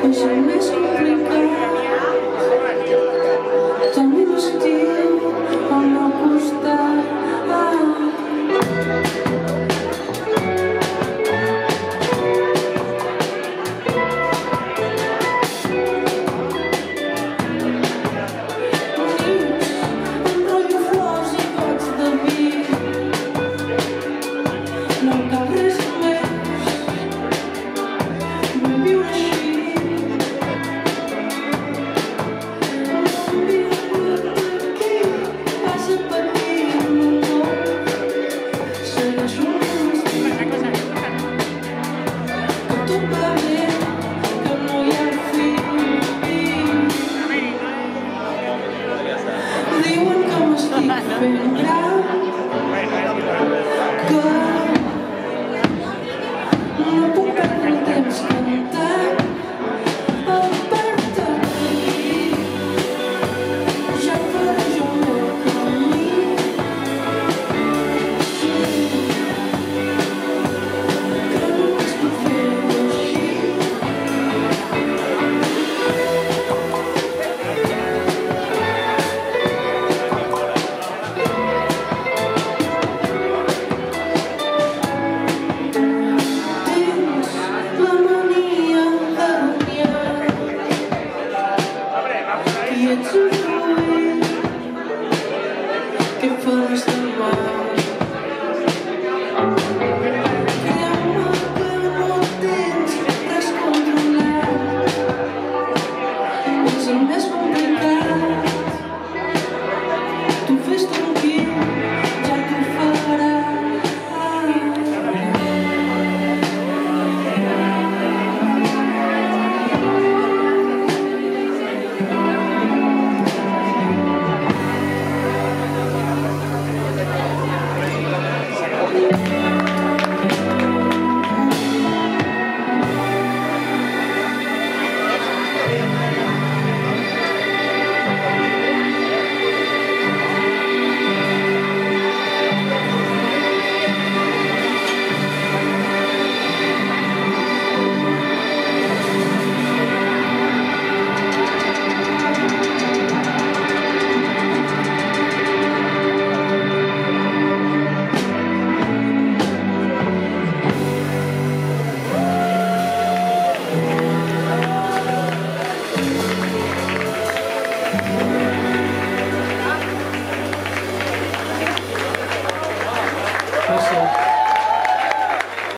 És el més